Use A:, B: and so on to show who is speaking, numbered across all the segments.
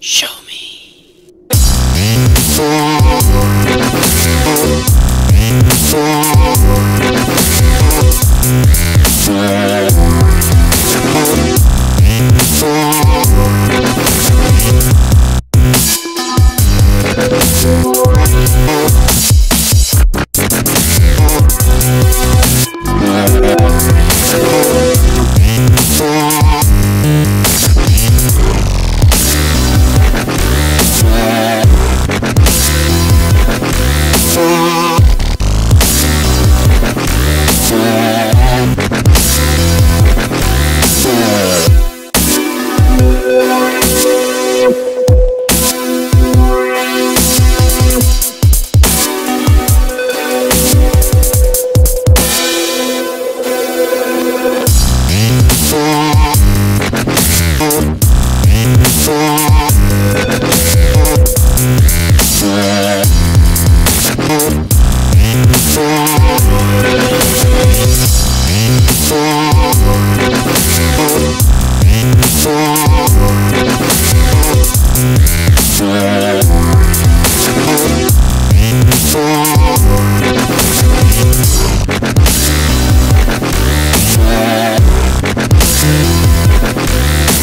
A: Show me.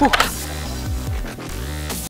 B: Whew.